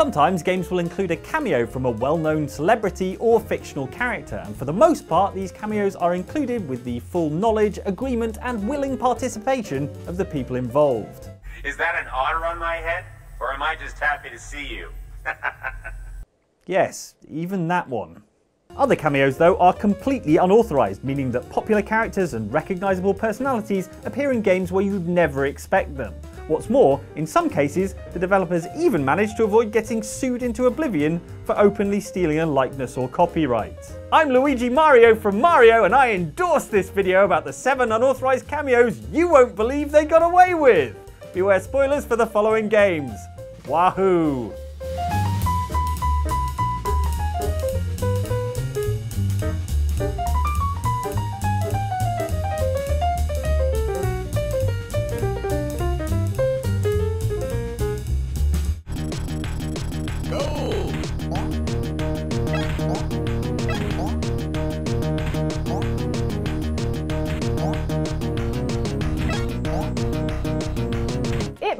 Sometimes games will include a cameo from a well-known celebrity or fictional character, and for the most part these cameos are included with the full knowledge, agreement and willing participation of the people involved. Is that an otter on my head? Or am I just happy to see you? yes, even that one. Other cameos, though, are completely unauthorised, meaning that popular characters and recognisable personalities appear in games where you'd never expect them. What's more, in some cases, the developers even managed to avoid getting sued into oblivion for openly stealing a likeness or copyright. I'm Luigi Mario from Mario and I endorse this video about the 7 unauthorized cameos you won't believe they got away with! Beware spoilers for the following games. Wahoo!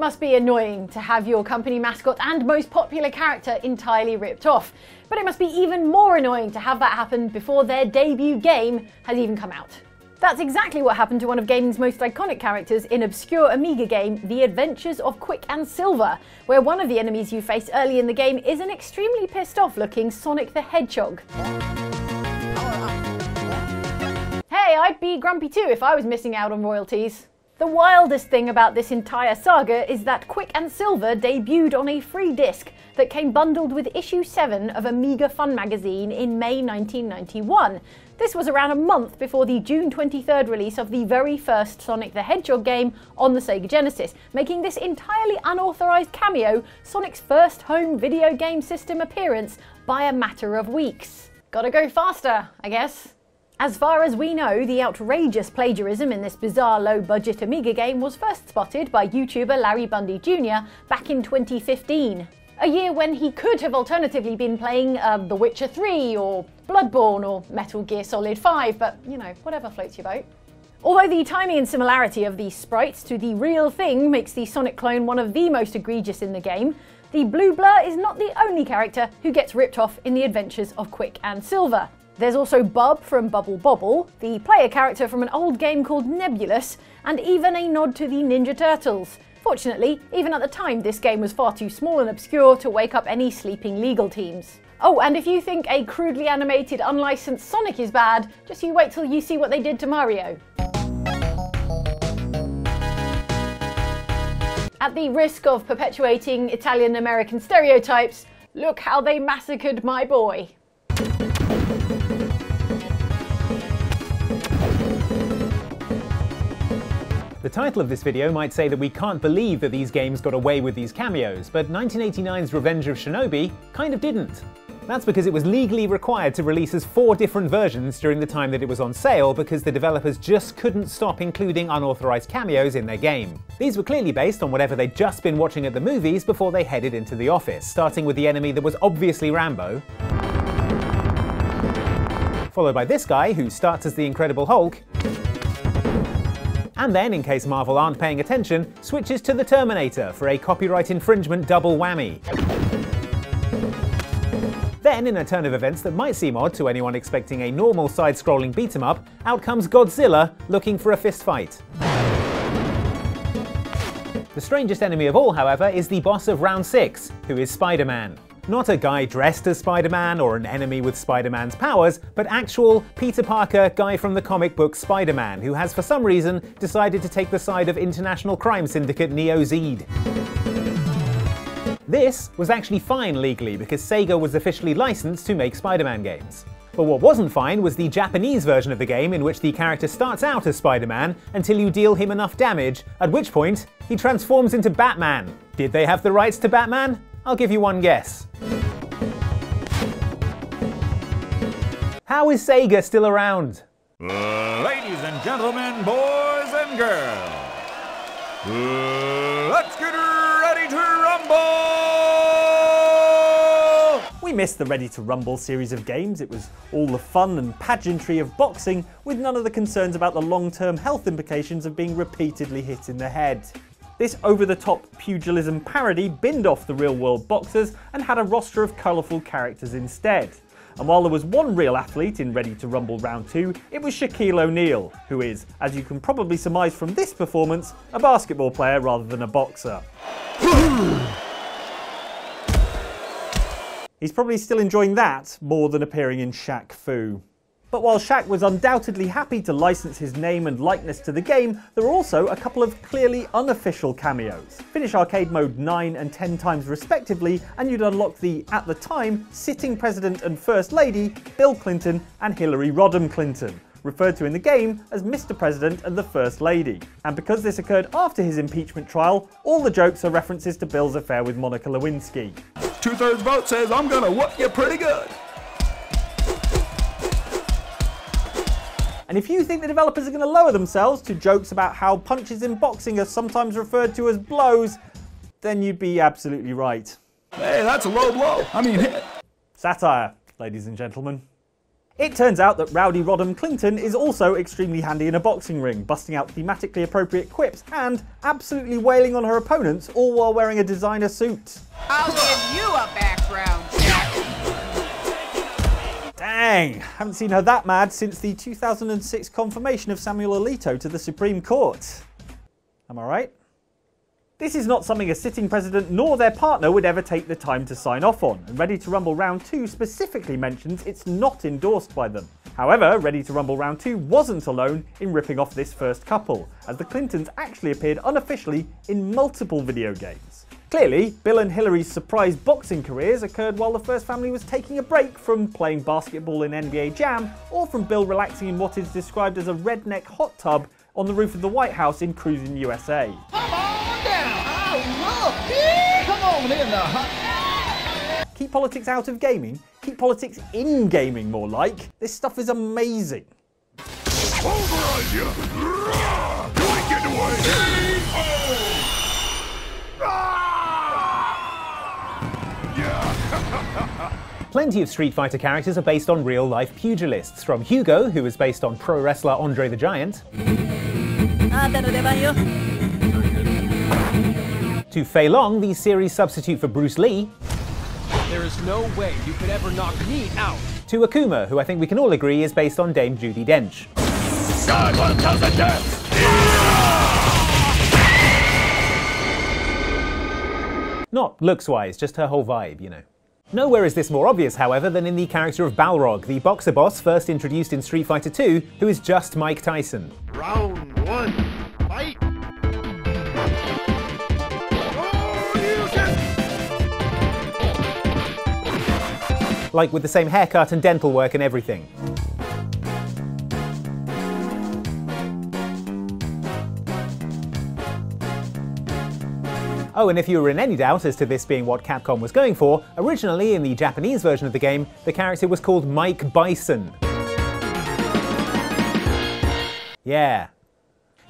Must be annoying to have your company mascot and most popular character entirely ripped off. But it must be even more annoying to have that happen before their debut game has even come out. That's exactly what happened to one of gaming's most iconic characters in obscure Amiga game, The Adventures of Quik and Silva, where one of the enemies you face early in the game is an extremely pissed off looking Sonic the Hedgehog. Hey, I'd be grumpy too if I was missing out on royalties. The wildest thing about this entire saga is that Quik and Silva debuted on a free disc that came bundled with issue 7 of Amiga Fun magazine in May 1991. This was around a month before the June 23rd release of the very first Sonic the Hedgehog game on the Sega Genesis, making this entirely unauthorized cameo Sonic's first home video game system appearance by a matter of weeks. Gotta go faster, I guess. As far as we know, the outrageous plagiarism in this bizarre low-budget Amiga game was first spotted by YouTuber Larry Bundy Jr. back in 2015. A year when he could have alternatively been playing uh, The Witcher 3 or Bloodborne or Metal Gear Solid 5, but you know, whatever floats your boat. Although the timing and similarity of these sprites to the real thing makes the Sonic clone one of the most egregious in the game, the Blue Blur is not the only character who gets ripped off in the adventures of Quik and Silva. There's also Bub from Bubble Bobble, the player character from an old game called Nebulus, and even a nod to the Ninja Turtles. Fortunately, even at the time, this game was far too small and obscure to wake up any sleeping legal teams. Oh, and if you think a crudely animated, unlicensed Sonic is bad, just you wait till you see what they did to Mario. At the risk of perpetuating Italian American stereotypes, look how they massacred my boy. The title of this video might say that we can't believe that these games got away with these cameos, but 1989's Revenge of Shinobi kind of didn't. That's because it was legally required to release as four different versions during the time that it was on sale because the developers just couldn't stop including unauthorized cameos in their game. These were clearly based on whatever they'd just been watching at the movies before they headed into the office, starting with the enemy that was obviously Rambo, followed by this guy who starts as the Incredible Hulk, and then, in case Marvel aren't paying attention, switches to the Terminator for a copyright infringement double whammy. Then, in a turn of events that might seem odd to anyone expecting a normal side-scrolling beat-em-up, out comes Godzilla looking for a fistfight. The strangest enemy of all, however, is the boss of Round 6, who is Spider-Man. Not a guy dressed as Spider-Man or an enemy with Spider-Man's powers, but actual Peter Parker guy from the comic book Spider-Man, who has for some reason decided to take the side of international crime syndicate Neo-Zed. This was actually fine legally because Sega was officially licensed to make Spider-Man games. But what wasn't fine was the Japanese version of the game in which the character starts out as Spider-Man until you deal him enough damage, at which point he transforms into Batman. Did they have the rights to Batman? I'll give you one guess. How is Sega still around? Ladies and gentlemen, boys and girls, let's get ready to rumble! We missed the Ready to Rumble series of games. It was all the fun and pageantry of boxing with none of the concerns about the long term health implications of being repeatedly hit in the head. This over the top pugilism parody binned off the real world boxers and had a roster of colourful characters instead. And while there was one real athlete in Ready to Rumble Round 2, it was Shaquille O'Neal, who is, as you can probably surmise from this performance, a basketball player rather than a boxer. He's probably still enjoying that more than appearing in Shaq Fu. But while Shaq was undoubtedly happy to license his name and likeness to the game, there were also a couple of clearly unofficial cameos. Finish arcade mode 9 and 10 times respectively, and you'd unlock the, at the time, sitting President and First Lady, Bill Clinton and Hillary Rodham Clinton, referred to in the game as Mr. President and the First Lady. And because this occurred after his impeachment trial, all the jokes are references to Bill's affair with Monica Lewinsky. Two thirds vote says I'm gonna whoop you pretty good. And if you think the developers are going to lower themselves to jokes about how punches in boxing are sometimes referred to as blows, then you'd be absolutely right. Hey, that's a low blow. I mean, hit. Satire, ladies and gentlemen. It turns out that Rowdy Rodham Clinton is also extremely handy in a boxing ring, busting out thematically appropriate quips and absolutely wailing on her opponents, all while wearing a designer suit. I'll give you a background Dang, haven't seen her that mad since the 2006 confirmation of Samuel Alito to the Supreme Court. Am I right? This is not something a sitting president nor their partner would ever take the time to sign off on, and Ready to Rumble Round 2 specifically mentions it's not endorsed by them. However, Ready to Rumble Round 2 wasn't alone in ripping off this first couple, as the Clintons actually appeared unofficially in multiple video games. Clearly, Bill and Hillary's surprise boxing careers occurred while the first family was taking a break from playing basketball in NBA Jam, or from Bill relaxing in what is described as a redneck hot tub on the roof of the White House in Cruis'n USA. Come on down. Oh, look. Come on in the hot. Keep politics out of gaming, keep politics in gaming more like. This stuff is amazing. Pulverize you. You ain't getting away. Plenty of Street Fighter characters are based on real life pugilists, from Hugo, who is based on pro wrestler Andre the Giant, to Fei Long, the series substitute for Bruce Lee, There is no way you could ever knock me out. to Akuma, who I think we can all agree is based on Dame Judi Dench. God, what does it do? Not looks wise, just her whole vibe, you know. Nowhere is this more obvious, however, than in the character of Balrog, the boxer boss first introduced in Street Fighter II, who is just Mike Tyson. Round one. Fight. Like with the same haircut and dental work and everything. Oh, and if you were in any doubt as to this being what Capcom was going for, originally in the Japanese version of the game, the character was called Mike Bison. Yeah.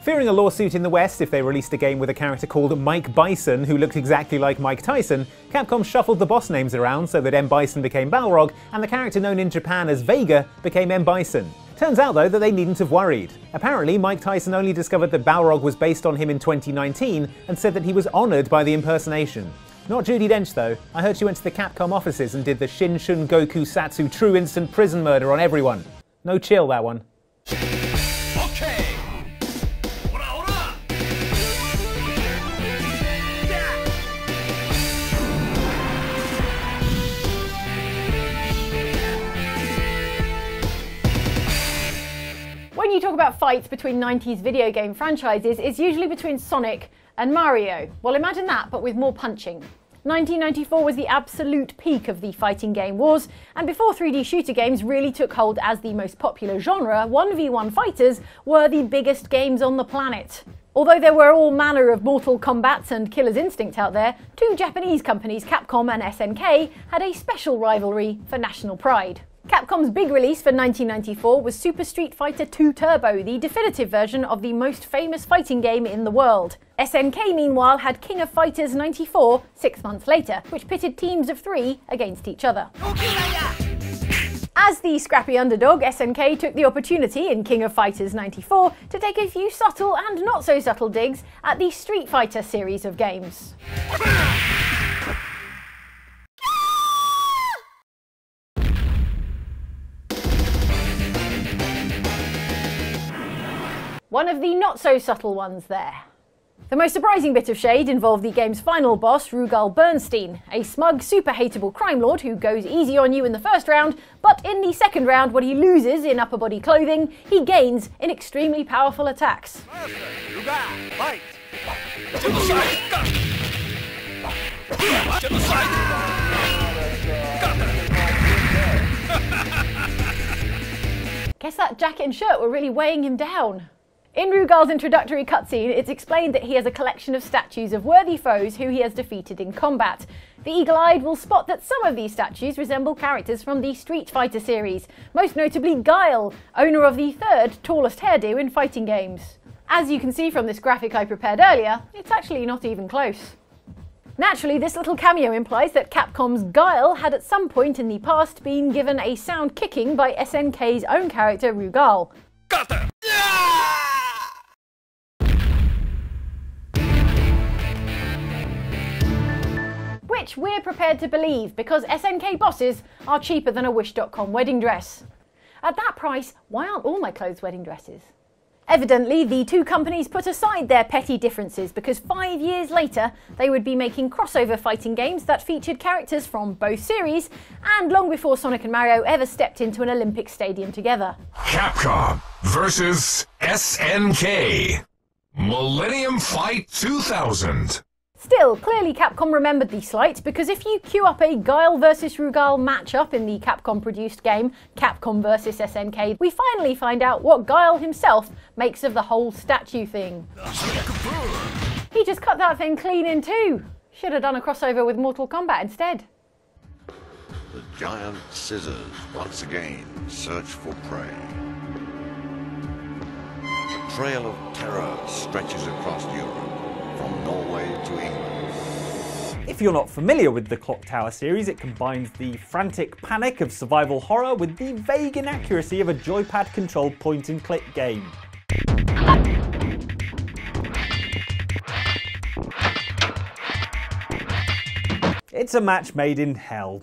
Fearing a lawsuit in the West if they released a game with a character called Mike Bison who looked exactly like Mike Tyson, Capcom shuffled the boss names around so that M. Bison became Balrog and the character known in Japan as Vega became M. Bison. Turns out though that they needn't have worried. Apparently, Mike Tyson only discovered that Balrog was based on him in 2019 and said that he was honoured by the impersonation. Not Judi Dench though. I heard she went to the Capcom offices and did the Shin Shun Goku Satsu true instant prison murder on everyone. No chill that one. About fights between 90s video game franchises, is usually between Sonic and Mario. Well, imagine that, but with more punching. 1994 was the absolute peak of the fighting game wars, and before 3D shooter games really took hold as the most popular genre, 1v1 fighters were the biggest games on the planet. Although there were all manner of Mortal Kombats and Killer's Instinct out there, two Japanese companies, Capcom and SNK, had a special rivalry for national pride. Capcom's big release for 1994 was Super Street Fighter 2 Turbo, the definitive version of the most famous fighting game in the world. SNK, meanwhile, had King of Fighters 94 six months later, which pitted teams of three against each other. As the scrappy underdog, SNK took the opportunity in King of Fighters 94 to take a few subtle and not so subtle digs at the Street Fighter series of games. One of the not so subtle ones there. The most surprising bit of shade involved the game's final boss, Rugal Bernstein, a smug, super hateable crime lord who goes easy on you in the first round, but in the second round, what he loses in upper body clothing, he gains in extremely powerful attacks. Guess that jacket and shirt were really weighing him down. In Rugal's introductory cutscene, it's explained that he has a collection of statues of worthy foes who he has defeated in combat. The eagle eyed will spot that some of these statues resemble characters from the Street Fighter series, most notably Guile, owner of the third tallest hairdo in fighting games. As you can see from this graphic I prepared earlier, it's actually not even close. Naturally, this little cameo implies that Capcom's Guile had at some point in the past been given a sound kicking by SNK's own character Rugal. Which we're prepared to believe because SNK bosses are cheaper than a Wish.com wedding dress. At that price, why aren't all my clothes wedding dresses? Evidently, the two companies put aside their petty differences because five years later they would be making crossover fighting games that featured characters from both series, and long before Sonic and Mario ever stepped into an Olympic stadium together. Capcom versus SNK. Millennium Fight 2000. Still, clearly Capcom remembered the slight because if you queue up a Guile vs Rugal matchup in the Capcom produced game Capcom vs SNK, we finally find out what Guile himself makes of the whole statue thing. He just cut that thing clean in two. Should have done a crossover with Mortal Kombat instead. The giant scissors once again search for prey. A trail of terror stretches across Europe from Norway to England. If you're not familiar with the Clock Tower series, it combines the frantic panic of survival horror with the vague inaccuracy of a joypad controlled point and click game. It's a match made in hell.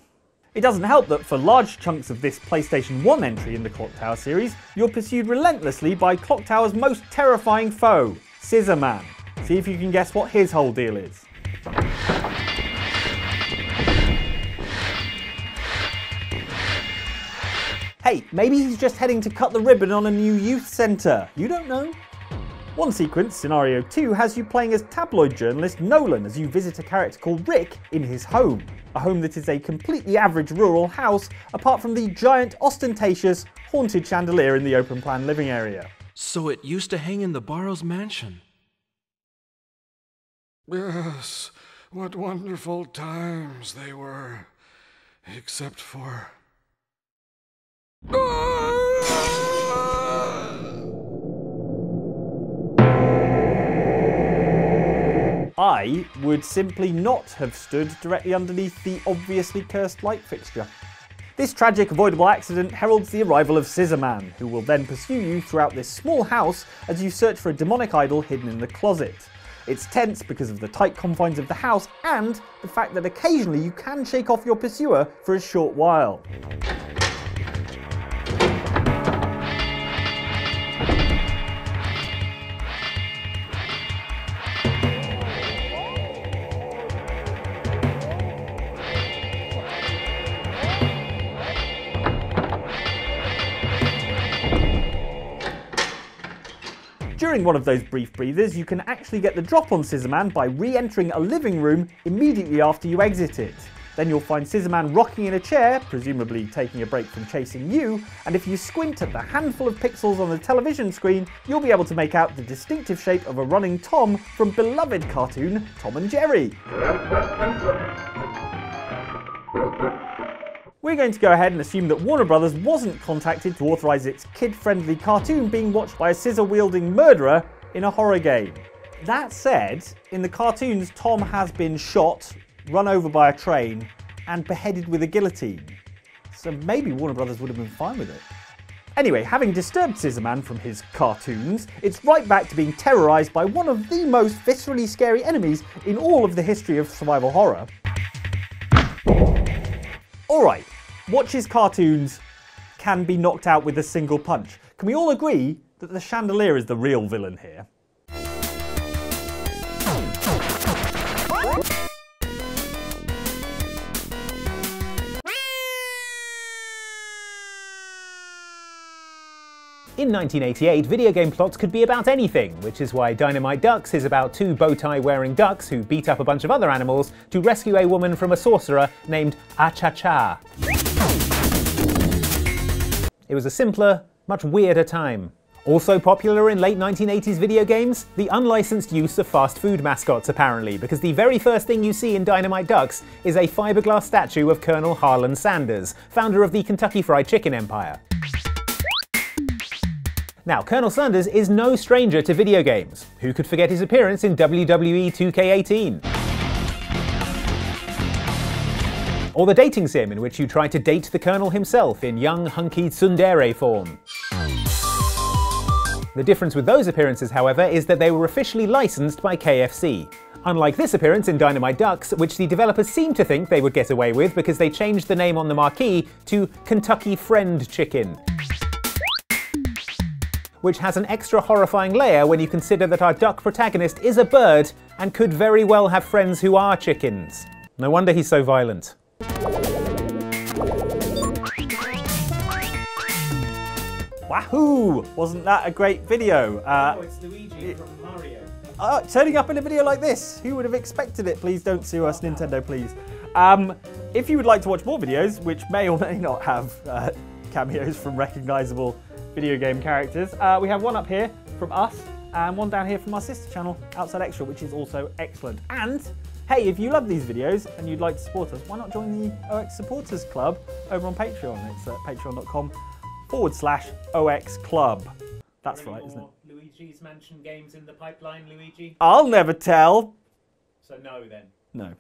It doesn't help that for large chunks of this PlayStation 1 entry in the Clock Tower series, you're pursued relentlessly by Clock Tower's most terrifying foe, Scissor Man. See if you can guess what his whole deal is. Hey, maybe he's just heading to cut the ribbon on a new youth centre. You don't know. One sequence, Scenario 2, has you playing as tabloid journalist Nolan as you visit a character called Rick in his home. A home that is a completely average rural house, apart from the giant, ostentatious, haunted chandelier in the open plan living area. So it used to hang in the Barrows mansion. Yes, what wonderful times they were. Except for. I would simply not have stood directly underneath the obviously cursed light fixture. This tragic avoidable accident heralds the arrival of Scissor Man, who will then pursue you throughout this small house as you search for a demonic idol hidden in the closet. It's tense because of the tight confines of the house and the fact that occasionally you can shake off your pursuer for a short while. During one of those brief breathers, you can actually get the drop on Scissorman by re-entering a living room immediately after you exit it. Then you'll find Scissorman rocking in a chair, presumably taking a break from chasing you, and if you squint at the handful of pixels on the television screen, you'll be able to make out the distinctive shape of a running Tom from beloved cartoon Tom and Jerry. We're going to go ahead and assume that Warner Brothers wasn't contacted to authorise its kid friendly cartoon being watched by a scissor wielding murderer in a horror game. That said, in the cartoons, Tom has been shot, run over by a train, and beheaded with a guillotine. so maybe Warner Brothers would have been fine with it. Anyway, having disturbed Scissor Man from his cartoons, it's right back to being terrorised by one of the most viscerally scary enemies in all of the history of survival horror. Alright, watch his cartoons can be knocked out with a single punch. Can we all agree that the chandelier is the real villain here? In 1988, video game plots could be about anything, which is why Dynamite Dux is about two bow tie wearing ducks who beat up a bunch of other animals to rescue a woman from a sorcerer named Acha-Cha. It was a simpler, much weirder time. Also popular in late 1980s video games? The unlicensed use of fast food mascots, apparently, because the very first thing you see in Dynamite Dux is a fiberglass statue of Colonel Harlan Sanders, founder of the Kentucky Fried Chicken Empire. Now, Colonel Sanders is no stranger to video games. Who could forget his appearance in WWE 2K18? Or the dating sim in which you try to date the Colonel himself in young, hunky tsundere form. The difference with those appearances, however, is that they were officially licensed by KFC. Unlike this appearance in Dynamite Dux, which the developers seemed to think they would get away with because they changed the name on the marquee to Kentucky Friend Chicken which has an extra horrifying layer when you consider that our duck protagonist is a bird and could very well have friends who are chickens. No wonder he's so violent. Wahoo! Wasn't that a great video? Uh, oh, it's Luigi from Mario. Uh, turning up in a video like this. Who would have expected it? Please don't sue us, Nintendo, please. Um, if you would like to watch more videos, which may or may not have uh, cameos from recognizable video game characters. Uh, we have one up here from us and one down here from our sister channel, Outside Extra, which is also excellent. And hey, if you love these videos and you'd like to support us, why not join the OX Supporters Club over on Patreon? It's at patreon.com forward slash OX Club. That's right, isn't it? Luigi's Mansion games in the pipeline, Luigi? I'll never tell. So no then. No.